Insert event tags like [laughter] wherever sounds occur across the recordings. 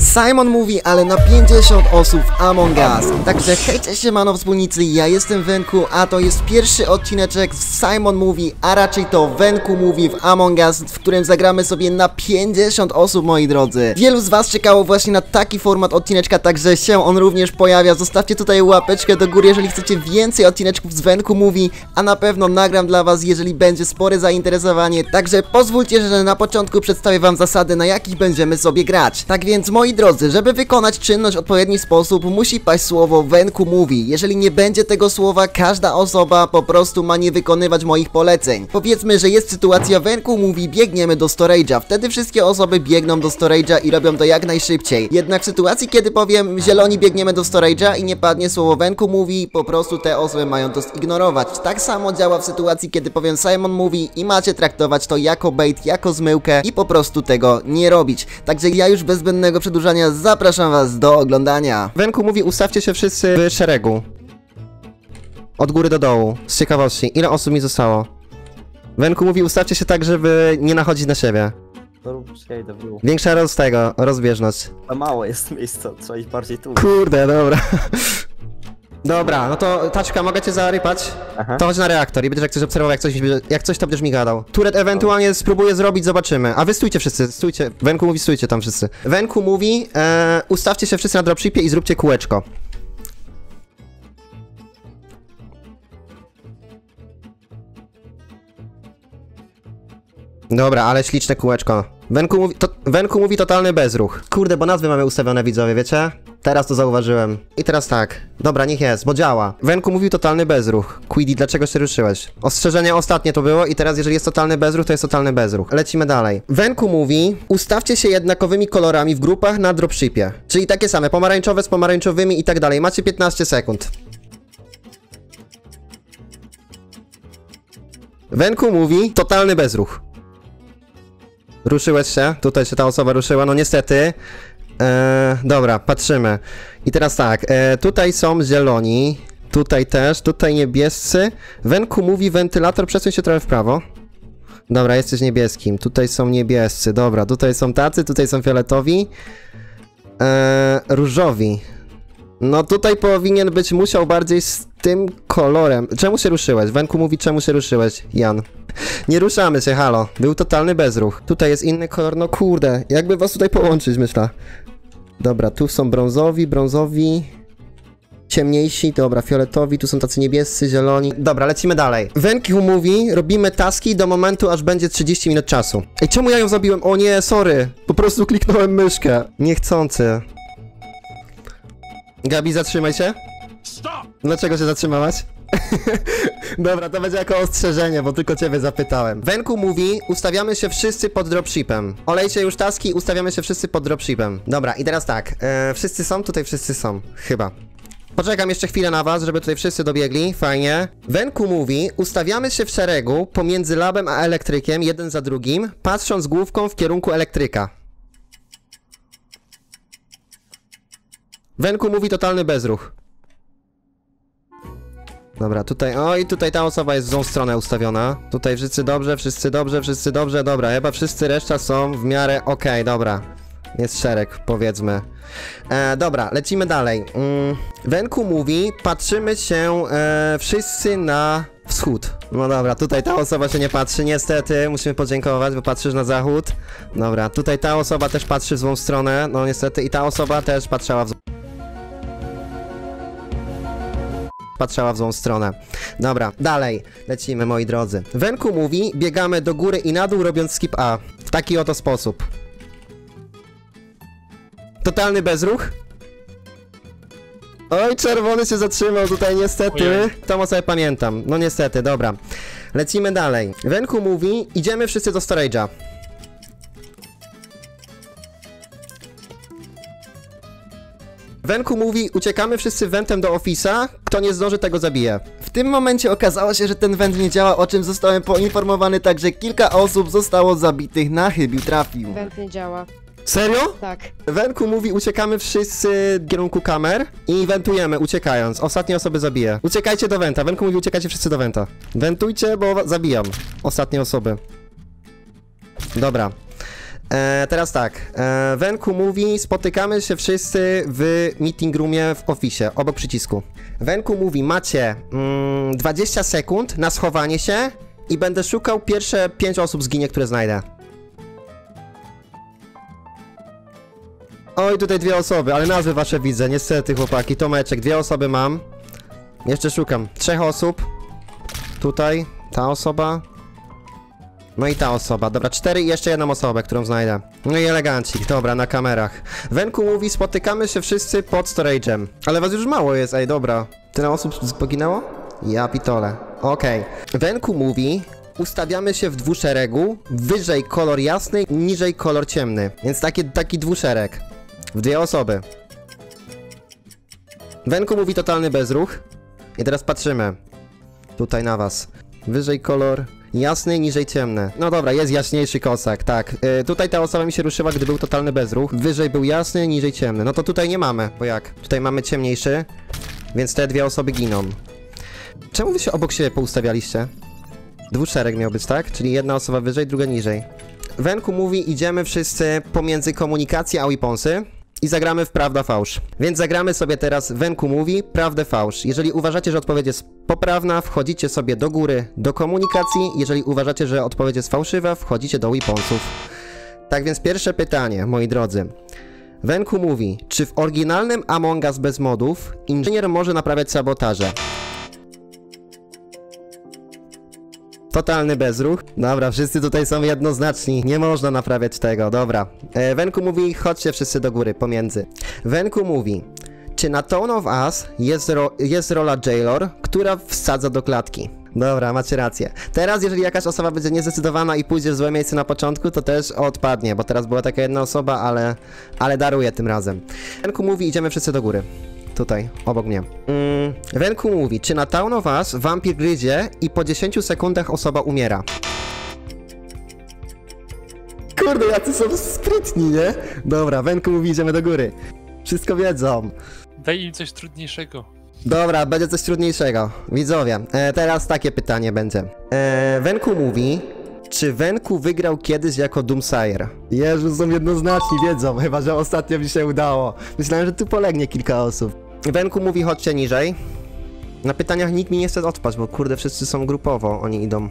Simon mówi, ale na 50 osób Among Us. Także hejcie się mano wspólnicy, ja jestem Wenku, a to jest pierwszy odcineczek z Simon mówi, a raczej to Wenku mówi w Among Us, w którym zagramy sobie na 50 osób, moi drodzy. Wielu z was czekało właśnie na taki format odcineczka, także się on również pojawia. Zostawcie tutaj łapeczkę do góry, jeżeli chcecie więcej odcineczków z Wenku mówi, a na pewno nagram dla was, jeżeli będzie spore zainteresowanie. Także pozwólcie, że na początku przedstawię wam zasady, na jakich będziemy sobie grać. Tak więc, moi drodzy, żeby wykonać czynność w odpowiedni sposób, musi paść słowo Wenku mówi. Jeżeli nie będzie tego słowa, każda osoba po prostu ma nie wykonywać moich poleceń. Powiedzmy, że jest sytuacja Wenku mówi, biegniemy do storage'a. Wtedy wszystkie osoby biegną do storage'a i robią to jak najszybciej. Jednak w sytuacji, kiedy powiem zieloni biegniemy do storage'a i nie padnie słowo Wenku mówi, po prostu te osoby mają to zignorować. Tak samo działa w sytuacji, kiedy powiem Simon mówi i macie traktować to jako bait, jako zmyłkę i po prostu tego nie robić. Także ja już bez zbędnego przedłużania zapraszam was do oglądania. Wenku mówi ustawcie się wszyscy w szeregu. Od góry do dołu, z ciekawości. Ile osób mi zostało? Wenku mówi ustawcie się tak, żeby nie nachodzić na siebie. Rób, w dół. Większa roz tego, rozbieżność. A mało jest miejsca, trzeba iść bardziej tu. Kurde, dobra. Dobra, no to Taczka, mogę cię zarypać? Aha. To chodź na reaktor i będziesz jak coś obserwował, jak coś, jak coś to będziesz mi gadał. Turet ewentualnie spróbuję zrobić, zobaczymy. A wy stójcie wszyscy, stójcie. Wenku mówi, stójcie tam wszyscy. Wenku mówi, e, ustawcie się wszyscy na dropshipie i zróbcie kółeczko. Dobra, ale śliczne kółeczko. Wenku mówi, to, Wenku mówi totalny bezruch. Kurde, bo nazwy mamy ustawione widzowie, wiecie? Teraz to zauważyłem. I teraz tak. Dobra, niech jest, bo działa. Wenku mówił totalny bezruch. Quiddy, dlaczego się ruszyłeś? Ostrzeżenie ostatnie to było i teraz jeżeli jest totalny bezruch, to jest totalny bezruch. Lecimy dalej. Wenku mówi, ustawcie się jednakowymi kolorami w grupach na dropshipie. Czyli takie same, pomarańczowe z pomarańczowymi i tak dalej. Macie 15 sekund. Wenku mówi, totalny bezruch. Ruszyłeś się? Tutaj się ta osoba ruszyła, no niestety. Eee, dobra, patrzymy. I teraz tak, e, tutaj są zieloni, tutaj też, tutaj niebiescy. Wenku mówi wentylator, przesuń się trochę w prawo. Dobra, jesteś niebieskim. Tutaj są niebiescy, dobra, tutaj są tacy, tutaj są fioletowi. Eee, różowi. No tutaj powinien być, musiał bardziej z tym kolorem. Czemu się ruszyłeś? Wenku mówi, czemu się ruszyłeś, Jan. Nie ruszamy się, halo. Był totalny bezruch. Tutaj jest inny kolor, no kurde. Jakby was tutaj połączyć, myślę. Dobra, tu są brązowi, brązowi. Ciemniejsi, dobra, fioletowi, tu są tacy niebiescy, zieloni. Dobra, lecimy dalej. Wenku mówi, robimy taski do momentu, aż będzie 30 minut czasu. Ej, czemu ja ją zabiłem? O nie, sorry. Po prostu kliknąłem myszkę. Niechcący. Gabi, zatrzymaj się. Dlaczego się zatrzymałaś? [laughs] Dobra, to będzie jako ostrzeżenie, bo tylko ciebie zapytałem. Wenku mówi, ustawiamy się wszyscy pod dropshipem. Olejcie już taski, ustawiamy się wszyscy pod dropshipem. Dobra, i teraz tak, e, wszyscy są? Tutaj wszyscy są, chyba. Poczekam jeszcze chwilę na was, żeby tutaj wszyscy dobiegli, fajnie. Wenku mówi, ustawiamy się w szeregu pomiędzy labem a elektrykiem, jeden za drugim, patrząc główką w kierunku elektryka. Wenku mówi totalny bezruch. Dobra, tutaj, o i tutaj ta osoba jest w złą stronę ustawiona. Tutaj wszyscy dobrze, wszyscy dobrze, wszyscy dobrze, dobra, chyba wszyscy reszta są w miarę okej, dobra. Jest szereg, powiedzmy. E, dobra, lecimy dalej. Mm, Wenku mówi, patrzymy się e, wszyscy na wschód. No dobra, tutaj ta osoba się nie patrzy, niestety, musimy podziękować, bo patrzysz na zachód. Dobra, tutaj ta osoba też patrzy w złą stronę, no niestety, i ta osoba też patrzała w złą patrzała w złą stronę. Dobra, dalej, lecimy moi drodzy. Wenku mówi, biegamy do góry i na dół robiąc skip A. W taki oto sposób. Totalny bezruch. Oj, czerwony się zatrzymał tutaj niestety. To sobie pamiętam. No niestety, dobra. Lecimy dalej. Wenku mówi, idziemy wszyscy do storage'a. Wenku mówi, uciekamy wszyscy wentem do ofisa, kto nie zdąży tego zabije. W tym momencie okazało się, że ten went nie działa, o czym zostałem poinformowany, także kilka osób zostało zabitych na chybił trafił. Węd nie działa. Serio? Tak. Wenku mówi, uciekamy wszyscy w kierunku kamer i wentujemy, uciekając. Ostatnie osoby zabiję. Uciekajcie do wenta. Wenku mówi, uciekajcie wszyscy do wenta. Wentujcie, bo zabijam ostatnie osoby. Dobra. E, teraz tak, e, Wenku mówi, spotykamy się wszyscy w meeting roomie w oficie, obok przycisku. Wenku mówi, macie mm, 20 sekund na schowanie się i będę szukał pierwsze 5 osób zginie, które znajdę. Oj, tutaj dwie osoby, ale nazwy wasze widzę, niestety chłopaki, Tomeczek, dwie osoby mam. Jeszcze szukam, trzech osób. Tutaj, ta osoba. No i ta osoba, dobra, cztery i jeszcze jedną osobę, którą znajdę. No i elegancik, dobra, na kamerach. Wenku mówi, spotykamy się wszyscy pod storage'em. Ale was już mało jest, ej, dobra. Tyle osób poginęło? Ja pitole. Okej. Wenku mówi, ustawiamy się w dwuszeregu, wyżej kolor jasny, niżej kolor ciemny. Więc taki, taki dwuszereg. W dwie osoby. Wenku mówi totalny bezruch. I teraz patrzymy. Tutaj na was. Wyżej kolor jasny, niżej ciemny. No dobra, jest jaśniejszy kosak, tak. Y, tutaj ta osoba mi się ruszyła, gdy był totalny bezruch. Wyżej był jasny, niżej ciemny. No to tutaj nie mamy, bo jak? Tutaj mamy ciemniejszy, więc te dwie osoby giną. Czemu wy się obok siebie poustawialiście? Dwuszereg miał być, tak? Czyli jedna osoba wyżej, druga niżej. Wenku mówi, idziemy wszyscy pomiędzy komunikację a weaponsy i zagramy w prawda fałsz. Więc zagramy sobie teraz Wenku mówi, prawdę fałsz. Jeżeli uważacie, że odpowiedź jest poprawna, wchodzicie sobie do góry do komunikacji. Jeżeli uważacie, że odpowiedź jest fałszywa, wchodzicie do weaponsów. Tak więc pierwsze pytanie, moi drodzy. Wenku mówi, czy w oryginalnym Among Us bez modów inżynier może naprawiać sabotaże? Totalny bezruch. Dobra, wszyscy tutaj są jednoznaczni. Nie można naprawiać tego, dobra. E, Wenku mówi, chodźcie wszyscy do góry, pomiędzy. Wenku mówi, czy na Tone of Us jest, ro jest rola Jailor, która wsadza do klatki? Dobra, macie rację. Teraz, jeżeli jakaś osoba będzie niezdecydowana i pójdzie w złe miejsce na początku, to też odpadnie, bo teraz była taka jedna osoba, ale, ale daruję tym razem. Wenku mówi, idziemy wszyscy do góry. Tutaj, obok mnie. Mm, Wenku mówi, czy na Town Us wampir gryzie i po 10 sekundach osoba umiera? Kurde, jacy są sprytni, nie? Dobra, Wenku mówi, idziemy do góry. Wszystko wiedzą. Daj im coś trudniejszego. Dobra, będzie coś trudniejszego. Widzowie, e, teraz takie pytanie będzie. E, Wenku mówi, czy Wenku wygrał kiedyś jako Doomsayer? Jezu, są jednoznaczni, wiedzą, [laughs] chyba że ostatnio mi się udało. Myślałem, że tu polegnie kilka osób. Wenku mówi, chodźcie niżej. Na pytaniach nikt mi nie chce odpaść, bo kurde, wszyscy są grupowo, oni idą.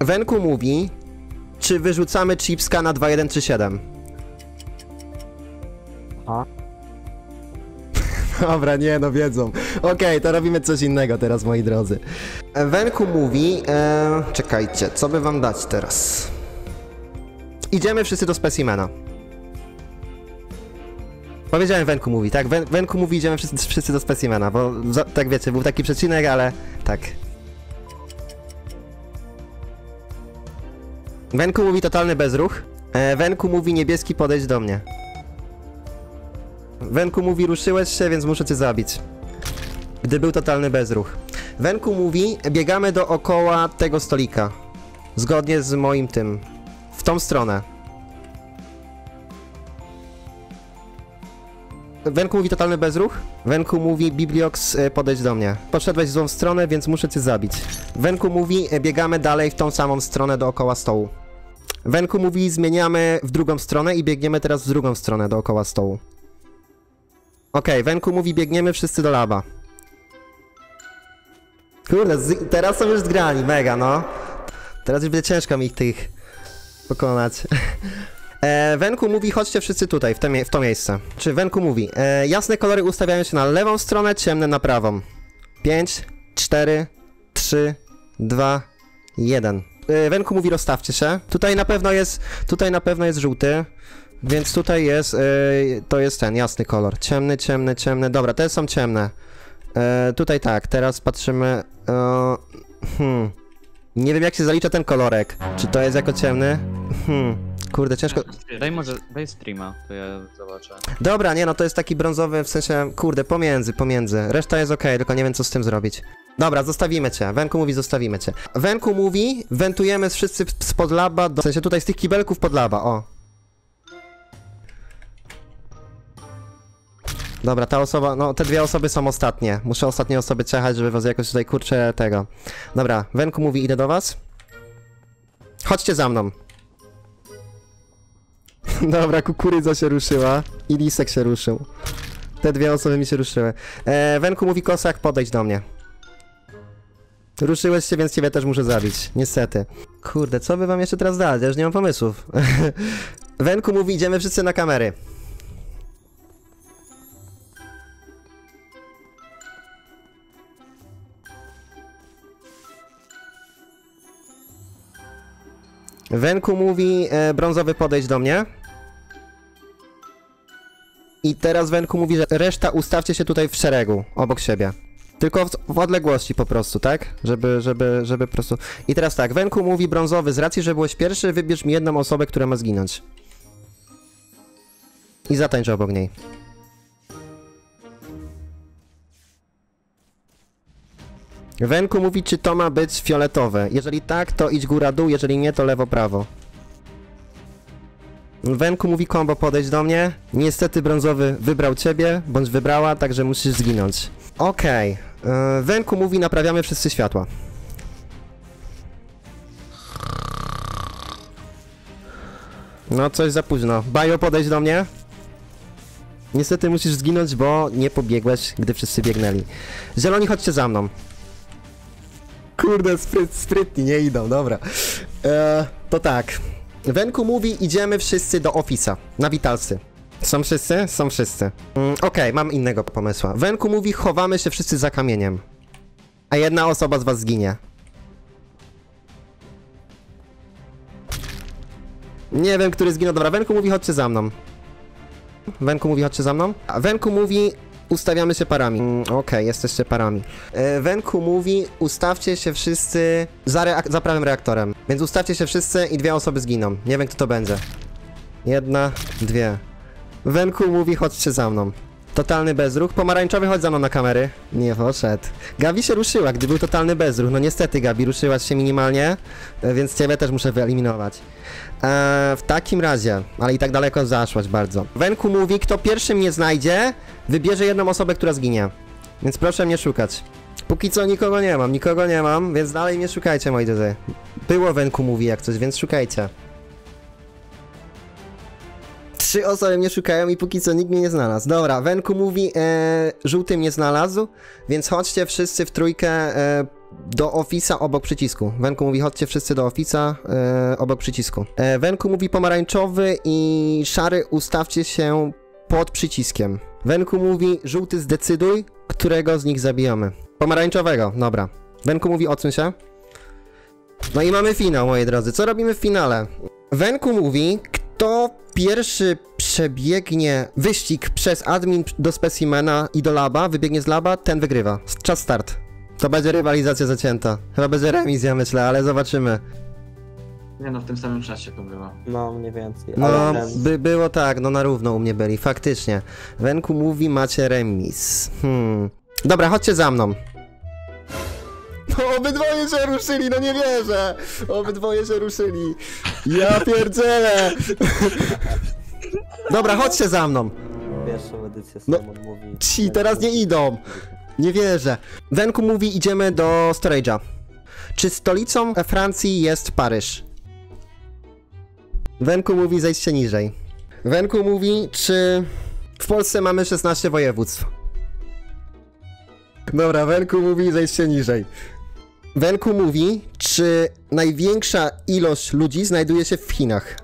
Wenku mówi, czy wyrzucamy chipska na 2137? A? Dobra, nie no, wiedzą. Okej, to robimy coś innego teraz, moi drodzy. Wenku mówi, e, czekajcie, co by wam dać teraz? Idziemy wszyscy do specimena. Powiedziałem Wenku mówi, tak? Wen, Wenku mówi, idziemy wszyscy, wszyscy do specimena, bo za, tak wiecie, był taki przecinek, ale tak. Wenku mówi totalny bezruch. E, Wenku mówi niebieski podejdź do mnie. Wenku mówi ruszyłeś się, więc muszę cię zabić. Gdy był totalny bezruch. Wenku mówi biegamy dookoła tego stolika. Zgodnie z moim tym. W tą stronę. Wenku mówi totalny bezruch. Wenku mówi Bibliox e, podejdź do mnie. Poszedłeś w złą stronę, więc muszę cię zabić. Wenku mówi e, biegamy dalej w tą samą stronę dookoła stołu. Wenku mówi zmieniamy w drugą stronę i biegniemy teraz w drugą stronę dookoła stołu. Okej, Wenku mówi biegniemy wszyscy do laba. Kurde, teraz są już zgrani, mega no. Teraz już będzie ciężko mi ich tych pokonać. [laughs] E, Wenku mówi, chodźcie wszyscy tutaj, w, te, w to miejsce. Czy Wenku mówi, e, jasne kolory ustawiają się na lewą stronę, ciemne na prawą. 5, 4, 3, 2, 1. E, Wenku mówi, rozstawcie się. Tutaj na pewno jest, tutaj na pewno jest żółty. Więc tutaj jest, e, to jest ten jasny kolor. Ciemny, ciemny, ciemny. Dobra, te są ciemne. E, tutaj tak, teraz patrzymy. E, hmm. Nie wiem jak się zalicza ten kolorek. Czy to jest jako ciemny? Hmm. Kurde, ciężko. Daj może, daj streama, to ja zobaczę. Dobra, nie no, to jest taki brązowy, w sensie, kurde, pomiędzy, pomiędzy. Reszta jest okej, tylko nie wiem co z tym zrobić. Dobra, zostawimy cię. Wenku mówi, zostawimy cię. Wenku mówi, wentujemy wszyscy spod laba, do... w sensie tutaj z tych kibelków pod laba, o. Dobra, ta osoba, no te dwie osoby są ostatnie. Muszę ostatnie osoby czekać, żeby was jakoś tutaj kurczę tego. Dobra, Wenku mówi, idę do was. Chodźcie za mną. [laughs] Dobra, kukurydza się ruszyła i lisek się ruszył. Te dwie osoby mi się ruszyły. E, Wenku mówi kosak, podejdź do mnie. Ruszyłeś się, więc ciebie też muszę zabić. Niestety. Kurde, co by wam jeszcze teraz dać? Ja już nie mam pomysłów. [laughs] Wenku mówi, idziemy wszyscy na kamery. Wenku mówi, e, brązowy podejdź do mnie. I teraz Wenku mówi, że reszta ustawcie się tutaj w szeregu, obok siebie. Tylko w, w odległości po prostu, tak? Żeby, żeby, żeby po prostu... I teraz tak, Wenku mówi brązowy, z racji, że byłeś pierwszy, wybierz mi jedną osobę, która ma zginąć. I zatańcz obok niej. Wenku mówi, czy to ma być fioletowe. Jeżeli tak, to idź góra-dół, jeżeli nie, to lewo-prawo. Wenku mówi kombo, podejdź do mnie. Niestety brązowy wybrał ciebie, bądź wybrała, także musisz zginąć. Okej. Okay. Wenku mówi, naprawiamy wszyscy światła. No, coś za późno. Bajo, podejdź do mnie. Niestety musisz zginąć, bo nie pobiegłeś, gdy wszyscy biegnęli. Zieloni, chodźcie za mną. Kurde, spryt, sprytni nie idą, dobra. E, to tak. Wenku mówi, idziemy wszyscy do ofisa, na witalcy. Są wszyscy? Są wszyscy. Mm, Okej, mam innego pomysła. Wenku mówi, chowamy się wszyscy za kamieniem. A jedna osoba z was zginie. Nie wiem, który zginął. Dobra, Wenku mówi, chodźcie za mną. Wenku mówi, chodźcie za mną. A Wenku mówi, ustawiamy się parami. Mm, Okej, jesteście parami. E, Wenku mówi, ustawcie się wszyscy za, reak- za prawym reaktorem. Więc ustawcie się wszyscy i dwie osoby zginą. Nie wiem, kto to będzie. Jedna, dwie. Wenku mówi, chodźcie za mną. Totalny bezruch. Pomarańczowy, chodź za mną na kamery. Nie poszedł. Gabi się ruszyła, gdy był totalny bezruch. No niestety, Gabi, ruszyłaś się minimalnie, e, więc ciebie też muszę wyeliminować. Eee, w takim razie, ale i tak daleko zaszłaś bardzo. Wenku mówi, kto pierwszy mnie znajdzie, wybierze jedną osobę, która zginie. Więc proszę mnie szukać. Póki co nikogo nie mam, nikogo nie mam, więc dalej mnie szukajcie, moi drodzy. Było Wenku mówi jak coś, więc szukajcie. Trzy osoby mnie szukają i póki co nikt mnie nie znalazł. Dobra, Wenku mówi, e, żółty mnie znalazł, więc chodźcie wszyscy w trójkę e, do ofisa obok przycisku. Wenku mówi, chodźcie wszyscy do ofisa e, obok przycisku. E, Wenku mówi pomarańczowy i szary ustawcie się pod przyciskiem. Wenku mówi, żółty zdecyduj, którego z nich zabijamy. Pomarańczowego, dobra. Wenku mówi, odsuń się. No i mamy finał, moi drodzy. Co robimy w finale? Wenku mówi, kto pierwszy przebiegnie wyścig przez admin do specimena i do laba, wybiegnie z laba, ten wygrywa. Czas start. To będzie rywalizacja zacięta. Chyba będzie remis, ja myślę, ale zobaczymy. Nie no, w tym samym czasie to było. No, mniej więcej. No, ale by było tak, no na równo u mnie byli, faktycznie. Wenku mówi, macie remis. Hmm. Dobra, chodźcie za mną. No, obydwoje się ruszyli, no nie wierzę! Obydwoje się ruszyli. Ja pierdzielę! Dobra, chodźcie za mną. pierwszą edycję No, Simon mówi... Ci, teraz nie idą. Nie wierzę. Wenku mówi, idziemy do storage'a. Czy stolicą Francji jest Paryż? Wenku mówi, zejście niżej. Wenku mówi, czy w Polsce mamy 16 województw? Dobra, Wenku mówi, zejście niżej. Wenku mówi, czy największa ilość ludzi znajduje się w Chinach?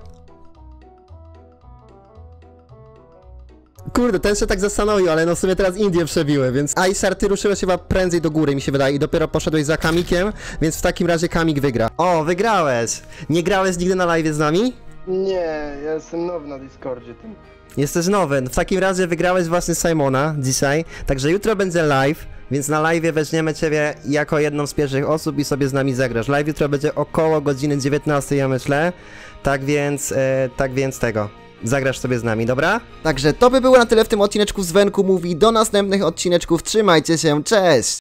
Kurde, ten się tak zastanowił, ale no w sumie teraz Indie przebiły, więc Aisar, ty ruszyłeś chyba prędzej do góry, mi się wydaje, i dopiero poszedłeś za Kamikiem, więc w takim razie Kamik wygra. O, wygrałeś! Nie grałeś nigdy na live z nami? Nie, ja jestem nowy na Discordzie tym. Jesteś nowy. W takim razie wygrałeś właśnie Simona dzisiaj, także jutro będzie live, więc na live weźmiemy ciebie jako jedną z pierwszych osób i sobie z nami zagrasz. Live jutro będzie około godziny 19, ja myślę. Tak więc, e, tak więc tego. Zagrasz sobie z nami, dobra? Także to by było na tyle w tym odcineczku z Wenku Mówi. Do następnych odcineczków. Trzymajcie się, cześć!